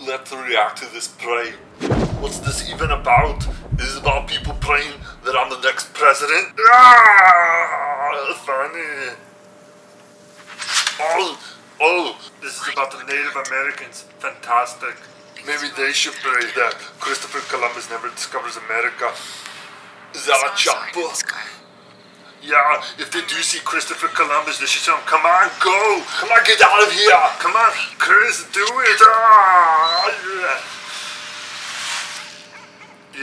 let's react to this Prey. What's this even about? Is it about people praying that I'm the next president? Ah, funny. Oh, oh, this is about the Native Americans. Fantastic. Maybe they should pray that Christopher Columbus never discovers America. Is that a chopper? Yeah, if they do see Christopher Columbus, they should tell him, come on, go! Come on, get out of here! Come on, Chris, do it! Ah, yeah.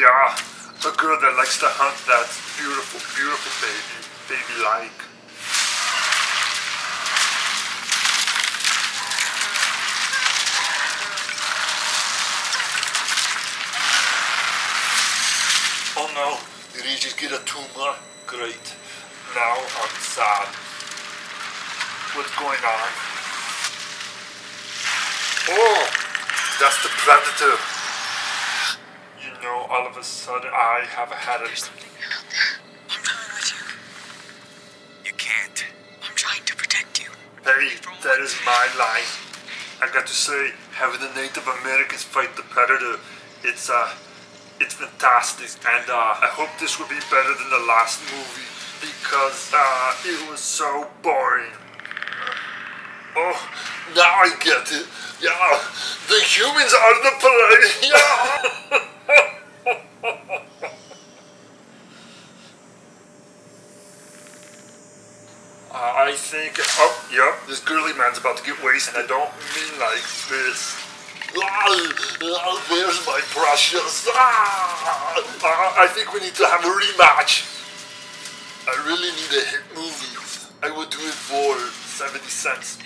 yeah, a girl that likes to hunt that beautiful, beautiful baby, baby-like. Oh no, did he just get a tumor? Great. Now I'm sad. What's going on? Oh, that's the predator. You know, all of a sudden I have had a... There's something out there. I'm trying with you. You can't. I'm trying to protect you. Hey, that is my line. I got to say, having the Native Americans fight the predator, it's uh, it's fantastic, and uh, I hope this will be better than the last movie because uh, it was so boring. Oh, now I get it. Yeah, the humans are the prey. Yeah. Uh, I think. Oh, yeah, this girly man's about to get wasted. I don't mean like this. Ah, Where's my precious? Ah, ah, I think we need to have a rematch. I really need a hit movie. I would do it for 70 cents.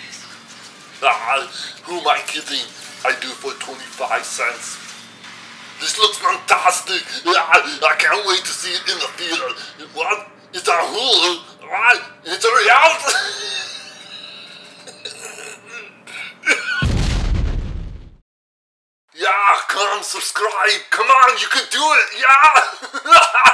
Ah, who am I kidding? I do it for 25 cents. This looks fantastic. Ah, I can't wait to see it in the theater. What? It's a Hulu. What? It's a reality. come subscribe. Come on, you can do it. Yeah.